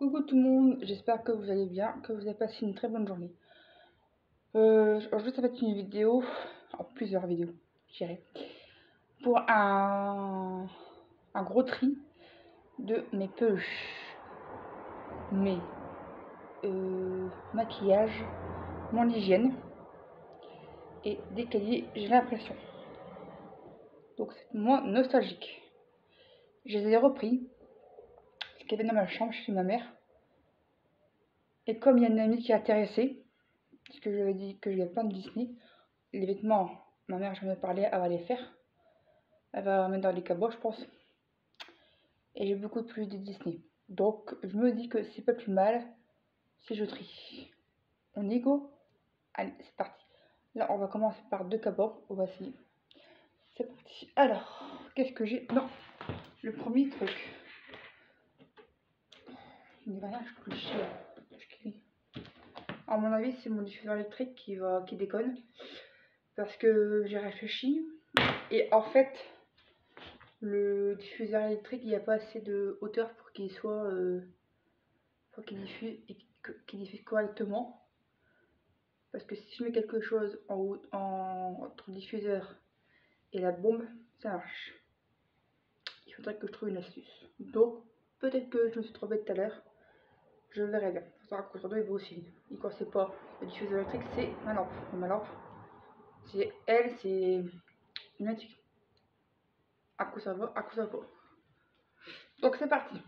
Coucou tout le monde, j'espère que vous allez bien, que vous avez passé une très bonne journée. Euh, Aujourd'hui, ça va être une vidéo, plusieurs vidéos, je dirais, pour un, un gros tri de mes peluches, mes euh, maquillages, mon hygiène et des cahiers, j'ai l'impression. Donc c'est moins nostalgique. Je les ai repris qui dans ma chambre chez ma mère. Et comme il y a une amie qui est intéressée, parce que je lui ai dit que je plein de Disney, les vêtements, ma mère, j'en ai parlé, elle va les faire. Elle va mettre dans les cabots, je pense. Et j'ai beaucoup plus de Disney. Donc, je me dis que c'est pas plus mal si je trie. On est go Allez, c'est parti. Là, on va commencer par deux cabots. Voici. C'est parti. Alors, qu'est-ce que j'ai? Non, le premier truc je À mon avis, c'est mon diffuseur électrique qui, va, qui déconne. Parce que j'ai réfléchi. Et en fait, le diffuseur électrique, il n'y a pas assez de hauteur pour qu'il soit. Euh, pour qu'il diffuse, diffuse correctement. Parce que si je mets quelque chose en, haut, en, entre le diffuseur et la bombe, ça marche. Il faudrait que je trouve une astuce. Donc, peut-être que je me suis trompée tout à l'heure. Je verrai bien. Ça il va aussi. Et quand c'est pas le diffuseur électrique, c'est ma lampe. Ma lampe, c'est elle, c'est une antique. À coup ça va, à coup ça va. Donc c'est parti.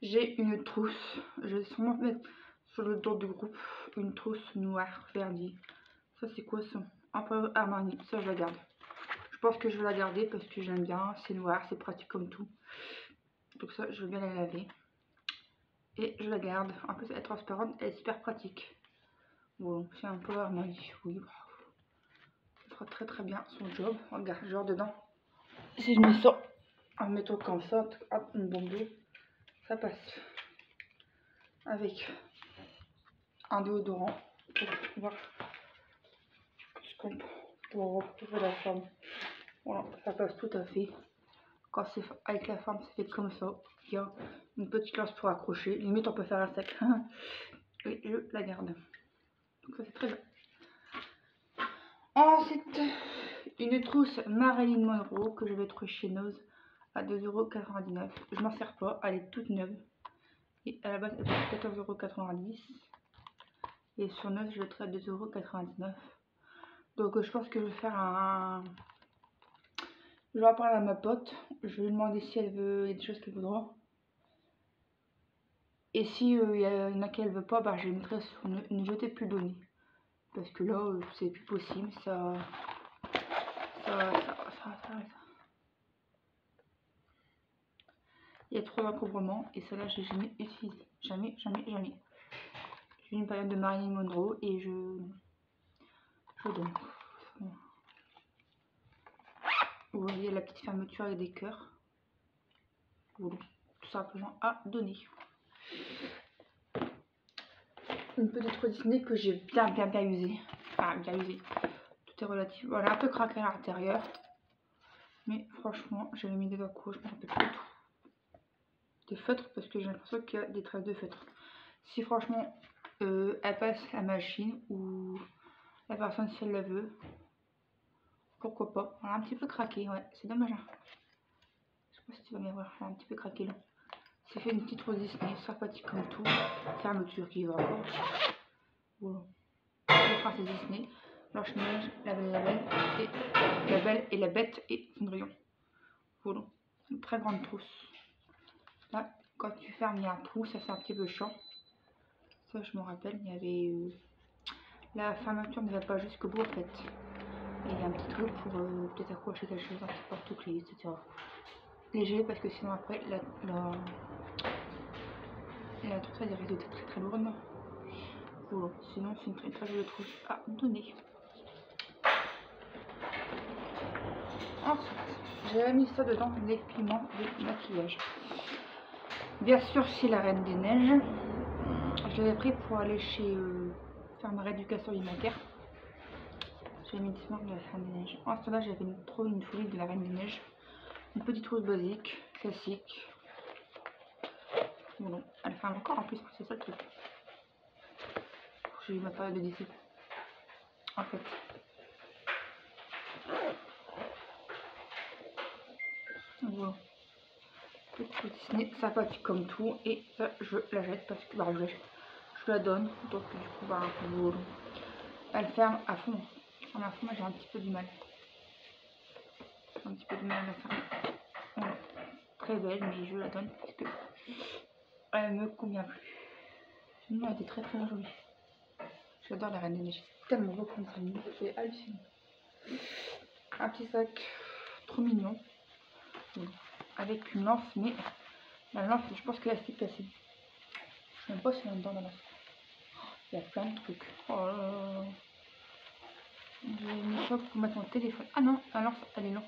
J'ai une trousse. Je vais sûrement mettre sur le dos du groupe une trousse noire verdie. Ça c'est quoi ça? Un peu Armani. Ça je la garde. Je pense que je vais la garder parce que j'aime bien. C'est noir, c'est pratique comme tout. Donc ça, je vais bien la laver et je la garde. En plus, elle est transparente, elle est super pratique. Bon, c'est un peu armonie, oui. Ça fera très très bien son job. Regarde, genre dedans. Si je mets ça en mettant comme ça, une bombe ça passe. Avec un déodorant pour voir ce qu'on pour retrouver la forme. Voilà, ça passe tout à fait. Quand c'est avec la forme, c'est fait comme ça. Il y a une petite lance pour accrocher. Limite, on peut faire un sac. Et je la garde. Donc ça, c'est très bien. Ensuite, une trousse Marilyn Monroe que je vais trouver chez Nose à 2,99€. Je m'en sers pas, elle est toute neuve. Et à la base, elle coûte 14,90€. Et sur Nose, je vais trouver à 2,99€. Donc je pense que je vais faire un... Je vais en parler à ma pote. Je vais lui demander si elle veut, a des choses qu'elle voudra. Et si euh, il y en a qu'elle veut pas, bah, je mettrai sur ne, jetez plus données. Parce que là, euh, c'est plus possible. Ça. Ça, ça, ça, ça, Il y a trois encombrements et celle-là, j'ai jamais utilisé. Jamais, jamais, jamais. J'ai une période de Marilyn Monroe et je. Je donne. Vous voyez la petite fermeture avec des cœurs. Voilà. Tout simplement à donner. Une petite Disney que j'ai bien bien bien usé. Enfin bien usé. Tout est relatif. Voilà, un peu craqué à l'intérieur. Mais franchement, j'avais mis des doigts je me rappelle plus tout. Des feutres parce que j'ai l'impression qu'il y a des traces de feutres. Si franchement euh, elle passe la machine ou la personne si elle la veut, pourquoi pas? Voilà, un petit peu craqué, ouais, c'est dommage. Hein. Je sais pas si tu vas bien voir, un petit peu craqué là. C'est fait une petite rose Disney, sympathique comme tout. Fermeture qui va encore. Voilà. c'est Disney. Blanche-Neige, la belle et la belle, et la belle et la bête et Cendrillon. Voilà. Une très grande trousse. Là, quand tu fermes, il y a un trou, ça c'est un petit peu chiant. Ça, je me rappelle, il y avait. Euh, la fermeture ne va pas jusqu'au bout en fait. Et il y a un petit trou pour euh, peut-être accrocher quelque chose, un petit porte-clés, etc léger parce que sinon après la, la, la trousse risque d'être très très lourde. Sinon c'est une très très jolie trousse à donner. Ensuite, j'ai mis ça dedans, les piments de maquillage. Bien sûr, c'est la Reine des Neiges. Je l'avais pris pour aller chez euh, faire ma rééducation alimentaire. Des de la Reine des Neiges. En ce là, j'avais trop une folie de la Reine des Neiges. Une petite trousse basique, classique. Bon, elle ferme encore en plus, c'est ça truc. J'ai eu ma période de décès. En fait. Voilà. ça pas comme tout et ça je la jette parce que bah, je, je la donne donc du coup bah, elle ferme à fond. À fond j'ai un petit peu du mal. Un petit peu de mal à la fermer. Très belle mais je la donne parce que elle me convient plus. Sinon elle était très très jolie. J'adore la reine des neiges. Tellement beau comme c'est hallucinant. Un petit sac trop mignon avec une lance, mais la lance, je pense qu'elle s'est cassée. Je sais même pas si elle est dedans la lance. Il y a plein de trucs. Oh J'ai mis ça pour mettre mon téléphone. Ah non, la lance, elle est là.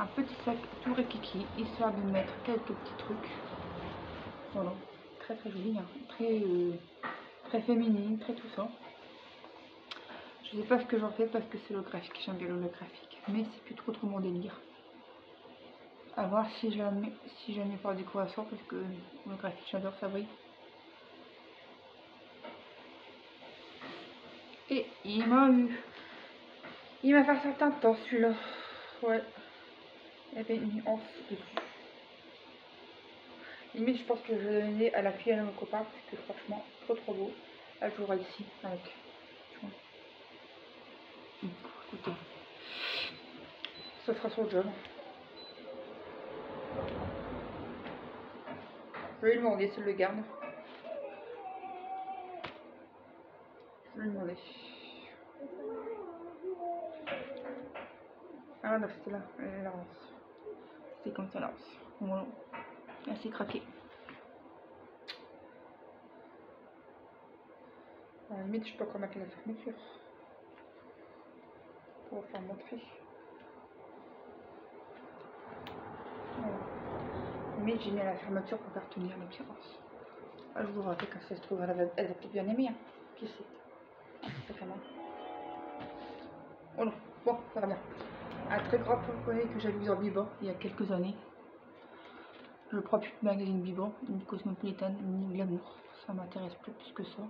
Un petit sac tout rékiki, histoire de mettre quelques petits trucs. Voilà. Très très joli, hein. très, euh, très féminine, très tout ça. Je sais pas ce que j'en fais parce que c'est le graphique, j'aime bien le graphique. Mais c'est plus trop trop mon délire. A voir si jamais si jamais par décoration parce que le graphique j'adore ça brille. Et il m'a eu. Il m'a fait un certain temps celui-là. Ouais. Il y avait une nuance dessus. Limite je pense que je vais donner à la fille à mon copain parce que franchement trop trop beau. Elle jouera ici avec. Écoutez, ça fera son job. Je vais lui demander s'il le garde. Demander. Ah non, c'était là, la lance. C'était comme ça la lance. Voilà. Elle s'est craquée. À limite, je peux encore mettre la fermeture pour faire montrer. Mais j'ai mis la fermeture pour faire tenir les tirance. Ah, je vous rappelle quand ça se trouve, elle, elle peut-être bien aimé. Hein. Qui sait. Oh non, bon, ça va bien. Un très grand point que j'avais vu en Biban il y a quelques années. Je prends plus de magazine Biban, ni cosmopolitan, ni glamour. Ça m'intéresse plus plus que ça.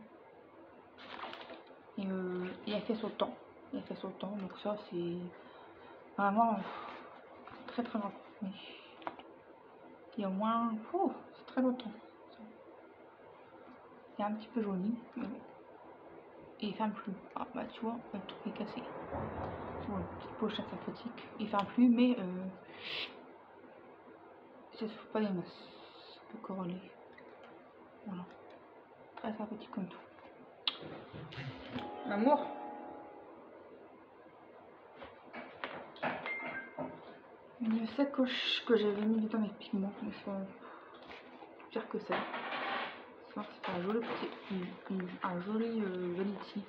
Et euh, il a fait son temps il a fait son temps, donc ça c'est vraiment très très longtemps. Mais il y a au moins, c'est très longtemps. C'est un petit peu joli, et il ferme plus. Ah bah tu vois, le truc est cassé. Tu vois, petite pochette sympathique. Il ferme plus, mais euh, ça se fout pas des masses. Ça peut corroler. Voilà. Très sympathique comme tout. Amour Une sacoche que j'avais mis dedans mes pigments, mais sont pire que ça. C'est un joli un joli euh, vanity.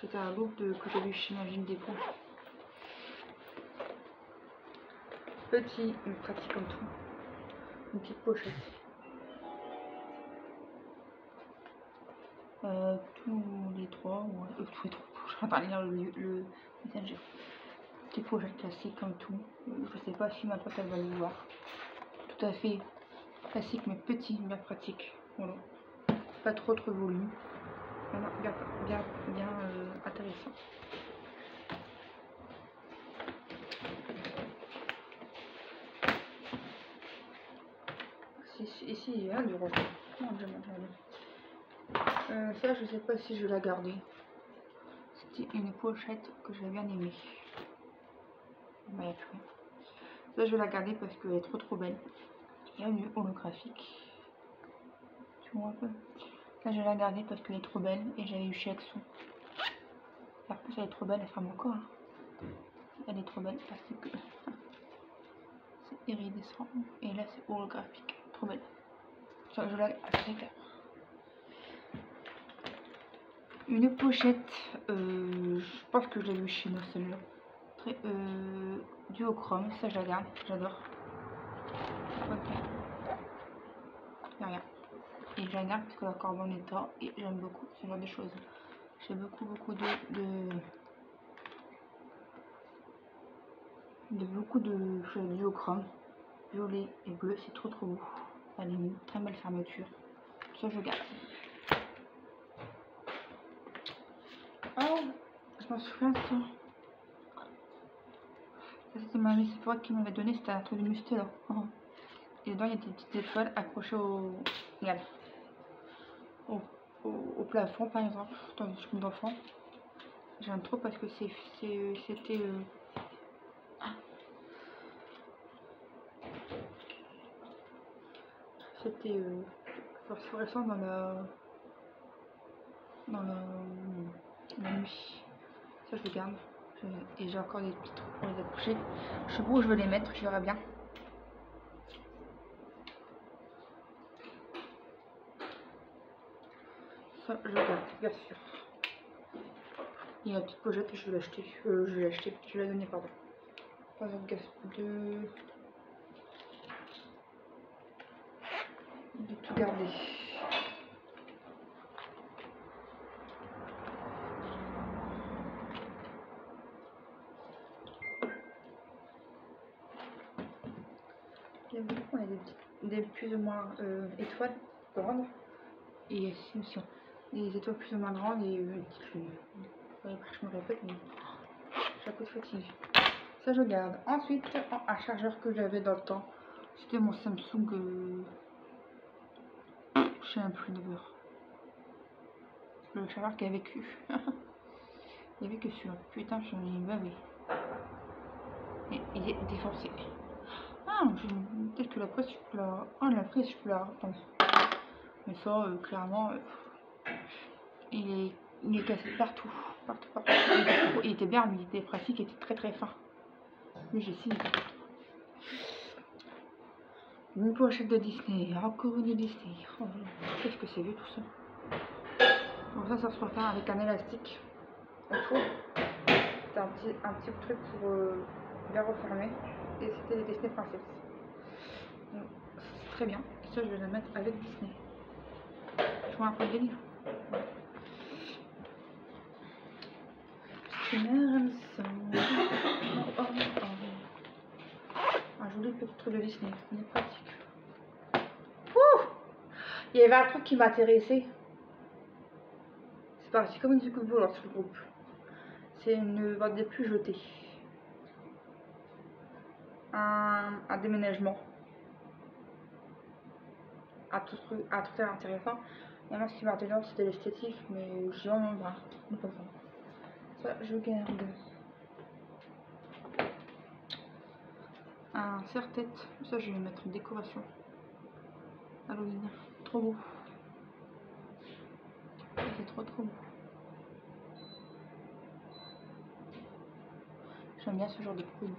C'était un look de, que j'ai vu chez Magine Dépôt. Petit, mais pratique comme tout. Une petite pochette. Euh, tous les trois, ouais, euh, tous les trois, je vais pas lire le, le petit projet classique comme tout. Je sais pas si ma pote elle va le voir. Tout à fait classique mais petit, bien pratique. Pas trop trop volume. bien euh, intéressant. Ici, il y a du rose. Euh, ça, je sais pas si je vais la garder. C'était une pochette que j'ai bien aimée. Ça, je vais la garder parce qu'elle est trop trop belle. Du holographique. Tu vois un peu? Là, je vais la garder parce qu'elle est trop belle et j'avais eu chez plus, elle est trop belle, elle ferme encore. Hein. Elle est trop belle parce que c'est iridescent et là, c'est holographique. Trop belle. je Une pochette, euh, je pense que j'ai vu chez moi celle-là euh, duochrome, ça je la garde, j'adore. Ok. Rien. Et je la garde parce que la en bon état et j'aime beaucoup ce genre de choses. J'ai beaucoup beaucoup de, de, beaucoup de choses duochrome. violet et bleu, c'est trop trop beau. Elle est très belle fermeture. Ça, je garde. Oh, je m'en souviens ça. Ça, c'était ma Sephora qui m'avait donné, c'était un truc de musté là. Et dedans, il y a des petites étoiles accrochées au. Regarde. Au, plafond, par exemple, dans une chambre d'enfant. J'aime trop parce que c'était. Euh, c'était euh, phosphorescent dans la. dans la, nuit. Ça, je le garde. Et j'ai encore des petits trous pour les accrocher. Je sais pas où je veux les mettre, je verrai bien. Ça, je garde, bien sûr. Et la petite pojette, je vais l'acheter. Euh, je vais l'acheter, je vais la donner, pardon. Pas de gaz de. tout garder. on a des, des plus ou moins euh, étoiles grandes et des étoiles plus ou moins grandes et une petite lune. je me répète, mais un peu de fatigue. Ça, je garde. Ensuite, un chargeur que j'avais dans le temps, c'était mon Samsung. Euh... Même plus de beurre. Le chargeur qui a vécu. il a vécu sur. Putain, je ai oui. Et il est défoncé. Ah, peut-être que la presse, je peux la... Ah, la presse, je peux la. Mais ça, euh, clairement, euh, il, est... cassé partout. Partout, partout. Il était bien, mais il était pratique, il était très très fin. Mais j'ai signé. Une pochette de Disney, encore une Disney. Oh, Qu'est-ce que c'est vu tout ça Donc ça, ça se refait avec un élastique autour. C'est un petit, un petit truc pour euh, bien refermer et c'était les Disney Princess. très bien. ça, je vais la mettre avec Disney. Je vois un peu de délire. Oh, oh, oh. Un joli petit truc de Disney. Il pratique. Il y avait un truc qui m'intéressait. C'est parti comme une soucoupe volante sur le groupe. C'est une vente des plus jetées un, déménagement. À tout, à tout intéressant. Et moi, ce qui m'a retenu, c'était l'esthétique, mais j'ai vraiment bras. Ça, je garde. Un serre-tête. Ça, je vais mettre une décoration. Halloween. Trop beau. C'est trop, trop beau. J'aime bien ce genre de produit.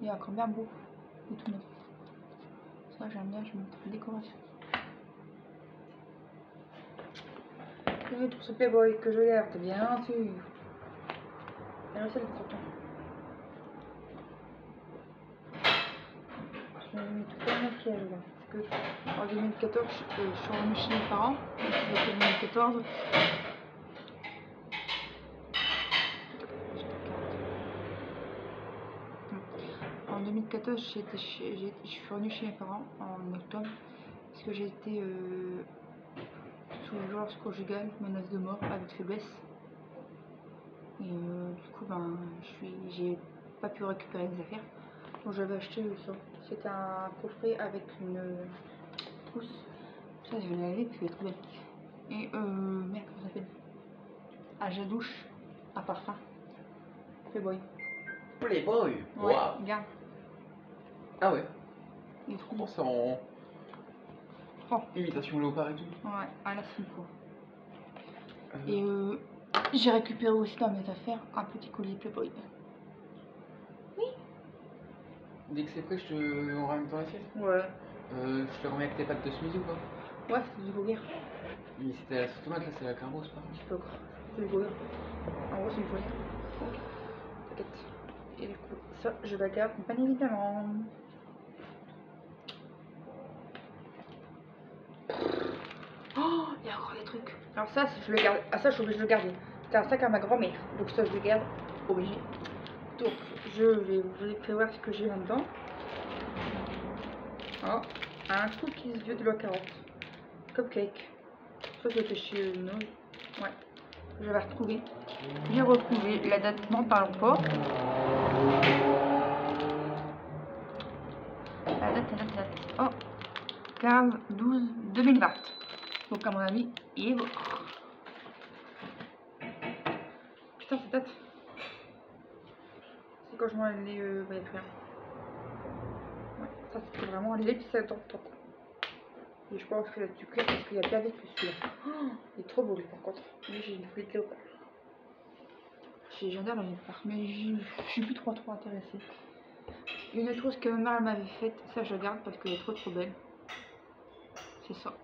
Il y a encore bien beau et tout neuf. Ça j'aime bien, je mets une décoration. Je pour ce Playboy que je garde, bien sûr. Et le sel surtout. Je vais mettre tout un maquillage là. Parce que en 2014, je suis revenue chez mes parents. En 2014. en 2014, je suis revenue chez mes parents en octobre parce que j'ai été euh, sous violence conjugale, menace de mort, avec faiblesse. Et euh, du coup, ben, je j'ai pas pu récupérer mes affaires. Donc j'avais acheté ça. C'était un coffret avec une trousse. Ça, je vais laver parce qu'elle est trop belle. Et euh, merde, comment ça s'appelle? Un gel douche à parfum. Playboy. Playboy Ouais, regarde. Ah ouais Il est trop bon. Oh. imitation léopard et tout. Ouais, à la fin Euh, Et euh, j'ai récupéré aussi dans mes affaires un petit collier Playboy. Oui. Dès que c'est prêt, je te on ramène ton assiette Ouais. Euh, je te remets avec tes pâtes de smoothie ou pas? Ouais, c'est du bourguer. Mais c'était la sauce tomate, là c'est la carbo, c'est pas? Je pas C'est du bourguer. En gros, c'est du bourguer. T'inquiète. Et du coup, ça, je la garde bien évidemment. Il y a encore des trucs. Alors ça, je le garde. Ah ça, je suis obligée de le garder. C'est un sac à ma grand-mère. Donc ça, je le garde obligé. Donc, je vais vous prévoir ce que j'ai là-dedans. Oh, un cookies vieux de la carotte. Cupcake. Ça, c'était chez Noël. Ouais. J'avais retrouvé. J'ai retrouvé la date, n'en parlons pas. La date, la date, la date. Oh, 15, 12, 2020. Donc, à mon avis, il est. Putain, cette date. C'est quand je m'en allais euh, bah, rien. Ça c'était vraiment dans temps. Et je pense que là tu clair parce qu'il y a bien avec celui-là. Il est trop beau lui par contre. J'ai une folie de léopard. J'ai j'adore la léopard, mais j'y- je suis plus trop trop intéressée. Une trousse que ma mère m'avait faite, ça je garde parce qu'elle est trop trop belle. C'est ça.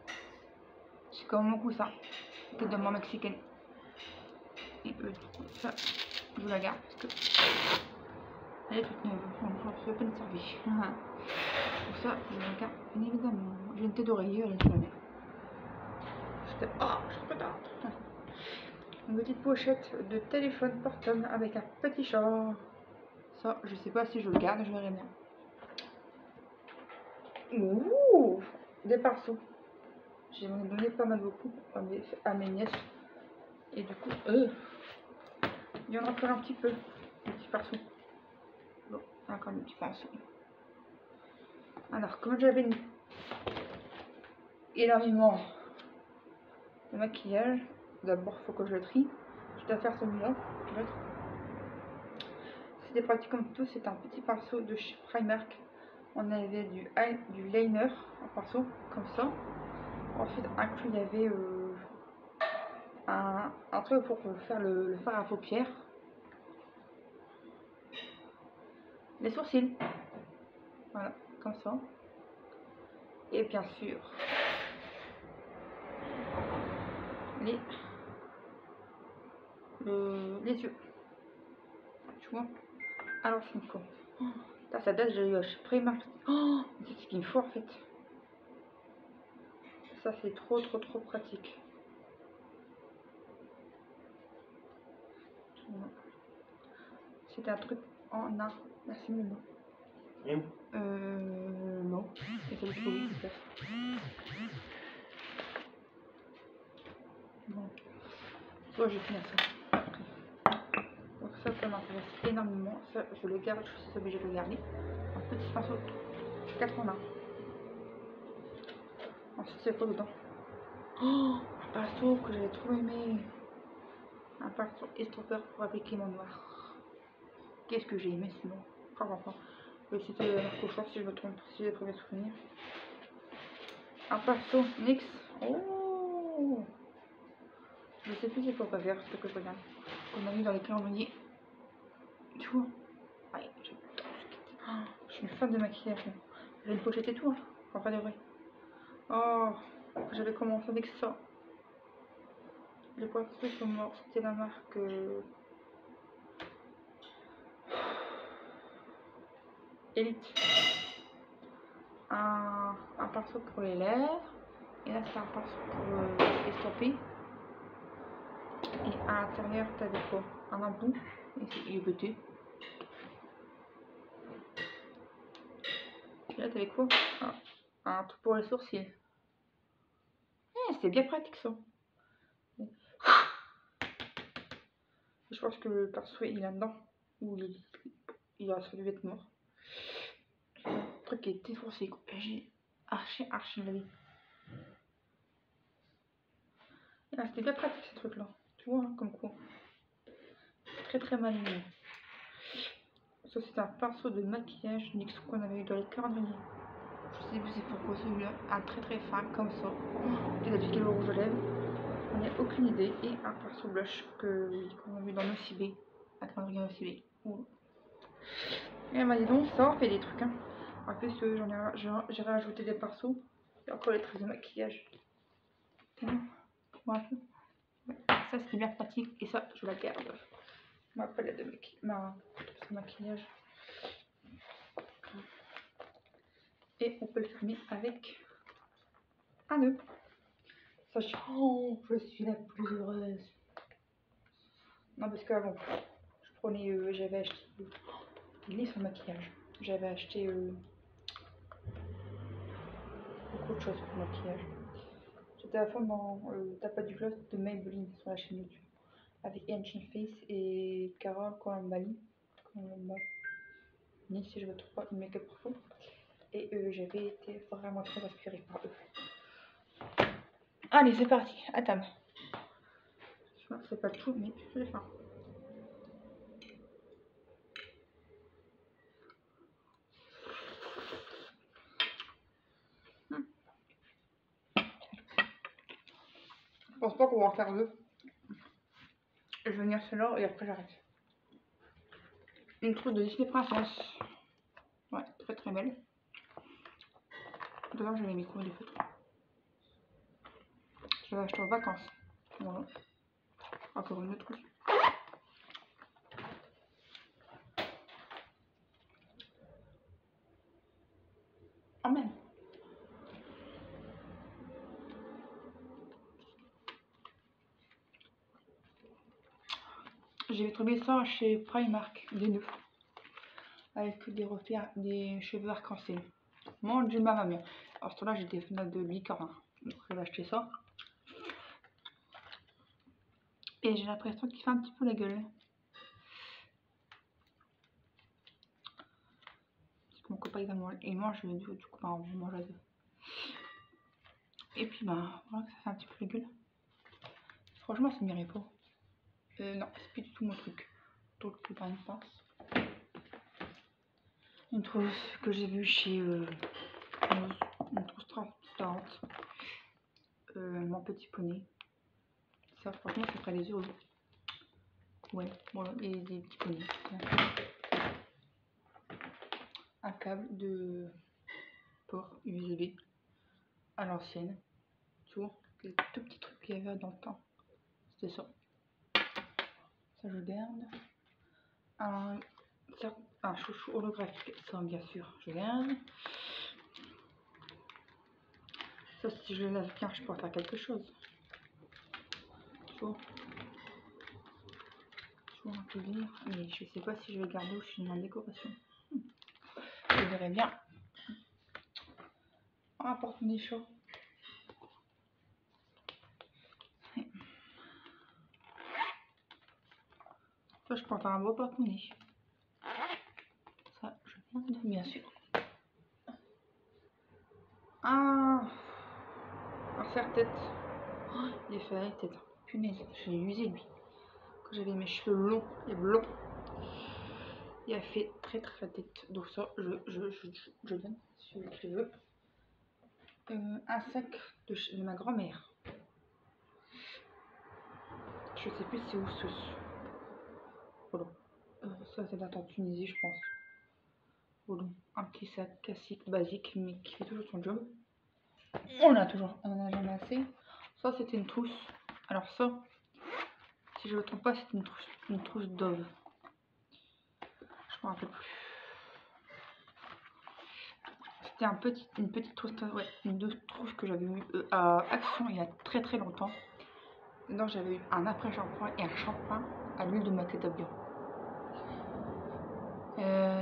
Comme mon coussin. Tête de maman mexicaine. Et euh, ça, je la garde parce que elle est toute neuve, donc je à peine servie. Pour ça, je la garde, bien évidemment. J'ai une tête d'oreiller, elle est sur la mer. Ah, je suis pas. Une petite pochette de téléphone portable avec un petit chat. Ça, je sais pas si je le garde, je verrai bien. Ouh Des pinceaux. J'ai donné pas mal beaucoup à mes, à mes nièces. Et du coup, euh, il y en a encore un petit peu. Des petits pinceaux. Bon, encore des petits pinceaux. Alors, comme j'avais énormément de maquillage, d'abord, faut que je le trie. Je dois faire celui-là. C'était pratique comme tout. C'est un petit pinceau de chez Primark. On avait du, du liner, un pinceau comme ça. Ensuite, inclus, il y avait euh, un, un truc pour faire le, le fard à paupières. Les sourcils. Voilà, comme ça. Et bien sûr, les, le- les yeux. Tu vois? Alors, c'est quoi oh, putain, Ça date, j'ai eu chez Primark. Oh, c'est ce qu'il me faut en fait. Ça, c'est trop, trop, trop pratique. C'était un truc en art. Merci, Mimo. Euh, non. C'est le te plaît. Bon. Soit j'ai fini ça. Après. Donc ça, ça m'intéresse énormément. Ça, je le garde, je suis obligée de le garder. Un petit pinceau 80. Ensuite, c'est quoi dedans Oh, un pinceau que j'avais trop aimé. Un pinceau estompeur pour appliquer mon noir. Qu'est-ce que j'ai aimé sinon? Enfin, enfin. Euh, C'était la marque Auchan, si je me trompe, si j'ai premier souvenir. Un pinceau NYX. Oh Je sais plus c'est quoi pas vert, c'est que je regarde. Qu'on a mis dans les calendriers. Tu vois? Ouais, je... Ah, je suis une fan de maquillage. J'ai une pochette et tout, hein. Enfin, pas de vrai. Oh, j'avais commencé avec ça. Les pinceaux sont morts, c'était la marque. euh, Elite. Un, un pinceau pour les lèvres. Et là, c'est un pinceau pour euh, estomper. Et à l'intérieur, t'avais quoi Un embout. Et c'est- il est beauté. Et là, t'avais quoi? Un, un truc pour les sourcils. C'est bien pratique ça. Je pense que le pinceau il est là-dedans. Ou il, il a dû mort. C'est un truc est défoncé. J'ai archi archi la vie. Ah, C'était bien pratique ce truc là. Tu vois, hein, comme quoi. Très très malin. Ça c'est un pinceau de maquillage NYX qu'on avait eu dans les calendriers. C'est pourquoi celui-là. Un très très fin comme ça. Il a le rouge à lèvres. On n'a aucune idée. Et un pinceau blush que qu'on a vu dans nos CB. Un calendrier nos CB. Et m'a dit donc ça en fait des trucs. Hein. En plus euh, j'en ai, j'ai- rajouté des pinceaux. Et encore les trucs de maquillage. Ça c'est bien pratique. Et ça je la garde. Ma palette de maquillage. Ma maquillage. Et on peut le fermer avec un nœud. Je... Oh, je suis la plus heureuse. Non, parce qu'avant, je prenais, euh, j'avais acheté, il est son maquillage. J'avais acheté euh, trop de choses pour maquillage. J'étais à fond dans le tapas du gloss de Maybelline sur la chaîne YouTube avec Ancient Face et Carole Colombani. Ni si je me trompe pas, une make-up. Et euh, j'avais été vraiment très inspirée par eux. Allez, c'est parti, à table. C'est pas tout, mais je vais faire. Je pense pas qu'on va en faire deux. Je vais venir celle-là et après j'arrête. Une trousse de Disney Princess. Ouais, très très belle. Devant j'ai mis combien de photos. Je l'ai acheté en vacances. Encore une autre. Ah même. J'ai trouvé ça chez Primark, des neufs. Avec des reflets, des cheveux arc-en-ciel. Mon dieu, ma mère. Alors, ce là j'ai des fenêtres de licorne. Donc, je vais acheter ça. Et j'ai l'impression qu'il fait un petit peu la gueule. Parce que mon copain il, mange, il mange du, du coup, bah, on mange à deux. Et puis, bah, voilà, ça fait un petit peu la gueule. Franchement, ça m'irait pas. Euh, non, c'est plus du tout mon truc. Donc, pas une pince. Une trousse que j'ai vue chez euh, une trousse transparente. Euh, mon petit poney. Ça, franchement, ça ferait les yeux. Ouais, voilà, et des petits poneys. Un câble de port USB à l'ancienne. Toujours, les tout petits trucs qu'il y avait dans le temps. C'était ça. Ça, je garde. Un, un chouchou holographique, ça, bien sûr, je garde. Ça, si je le lave bien, je pourrais faire quelque chose. Toujours un plaisir. Mais je sais pas si je vais garder ou je suis en décoration. Hmm. Je verrai bien. Un porte-monnaie chaud. Ça, je prends un beau porte-monnaie. Bien sûr. Ah Un serre-tête. Oh, il est fait tête. Punaise, je l'ai usé lui. Quand j'avais mes cheveux longs et blonds. Il a fait très très la tête. Donc ça, je, je, je, je donne celui que je veux. Euh, un sac de, de ma grand-mère. Je sais plus c'est où ce voilà. Euh, ça, c'est en Tunisie, je pense. Un petit sac classique, basique, mais qui fait toujours son job. On a toujours, on a jamais assez. Ça, c'était une trousse. Alors ça, si je ne me trompe pas, c'est une trousse, une trousse Dove. Je me rappelle plus. C'était un petit, une petite trousse, ouais, une deux trousses que j'avais eu euh, à Action il y a très très longtemps. Dedans, j'avais eu un après-shampoing et un shampoing à l'huile de macadamia. Euh,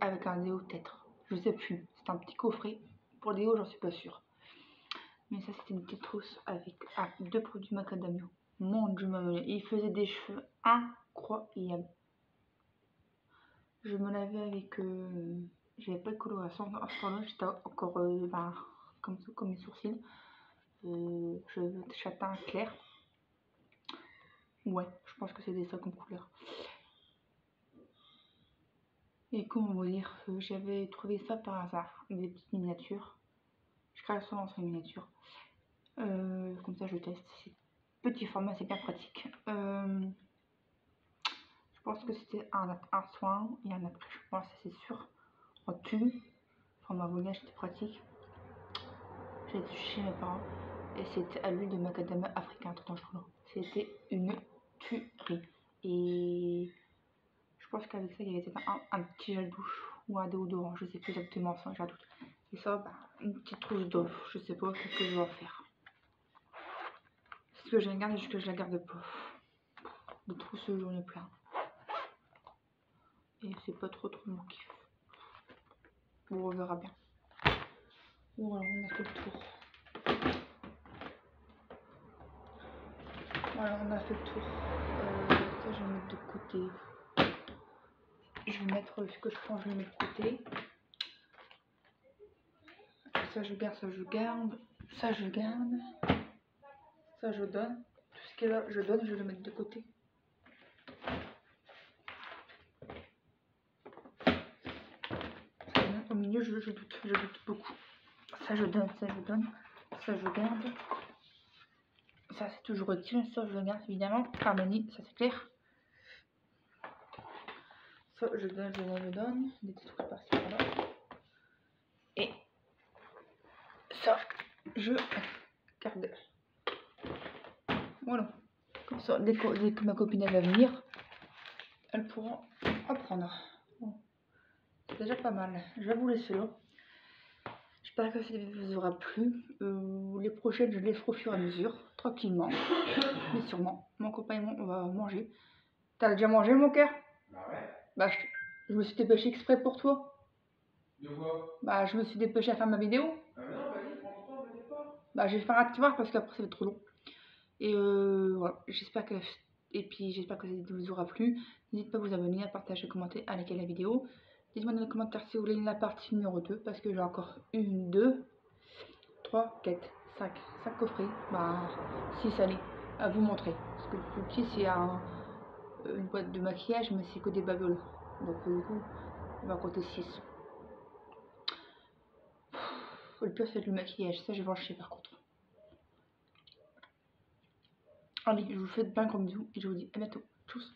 avec un déo peut-être. Je sais plus. C'est un petit coffret. Pour déo, j'en suis pas sûre. Mais ça, c'était une petite trousse avec deux produits macadamia. Mon dieu, il faisait des cheveux incroyables. Je me lavais avec. Euh, J'avais pas de coloration à ce moment-là. J'étais encore euh, ben, comme, comme mes sourcils. Euh, cheveux châtain clair. Ouais, je pense que c'est des ça comme couleur. Et comment vous dire, euh, j'avais trouvé ça par hasard, des petites miniatures. Je crée ça dans ces miniatures. Euh, comme ça, je teste. Petit format, c'est bien pratique. Euh, je pense que c'était un, soin et un après. Je pense c'est sûr. En tube, format voyage, c'était pratique. J'ai chez mes parents et c'était à l'huile de macadamia africain tout en C'était une tuerie. Et pense qu'avec ça, il y avait peut-être un, petit gel douche ou un déodorant, je sais plus exactement ça, doute. Et ça, bah, une petite trousse d'off, je sais pas ce que je vais en faire. Est-ce que je garde, est-ce que je la garde pas De trousses, j'en ai plein. Et c'est pas trop trop mon kiff. On verra bien. Voilà, on a fait le tour. Voilà, on a fait le tour. Euh, je vais mettre de côté. Je vais mettre ce que je prends, je vais mettre de côté. Ça, je garde, ça, je garde. Ça, je garde. Ça, je donne. Tout ce qui est là, je donne, je vais le mettre de côté. Au milieu, je, doute, je doute beaucoup. Ça, je donne, ça, je donne. Ça, je garde. Ça, c'est toujours utile. Ça, je le garde, évidemment. Harmonie, ça, c'est clair. Je donne, je donne, je donne. Des petits trucs par-ci, par-là. Et ça, je garde. Voilà. Comme ça, dès que, ma copine elle va venir, elle pourra apprendre. C'est déjà pas mal. Je vais vous laisser là. J'espère que ça vous aura plu. Euh, les prochaines, je les ferai au fur et à mesure, tranquillement. Mais sûrement. Mon copain on va manger. T'as déjà mangé, mon cœur? Bah ouais. Bah, je, je me suis dépêché exprès pour toi. De quoi? Bah, je me suis dépêché à faire ma vidéo. Ah mais non, vas-y, prends ton temps, t'inquiète pas. Bah, je vais faire voir parce qu'après ça va être trop long. Et euh, voilà, j'espère que et puis j'espère que ça vous aura plu. N'hésitez pas à vous abonner, à partager, à commenter, à liker la vidéo. Dites-moi dans les commentaires si vous voulez la partie numéro 2 parce que j'ai encore une, deux, trois, quatre, cinq, cinq coffrets. Bah, 6 allez, à vous montrer. Parce que le plus petit c'est un, une boîte de maquillage, mais c'est que des babioles. Donc du coup, on va compter 6. Le pire c'est le maquillage, ça j'ai vendu par contre. Allez, je vous fais plein de gros bisous et je vous dis à bientôt. Tchuss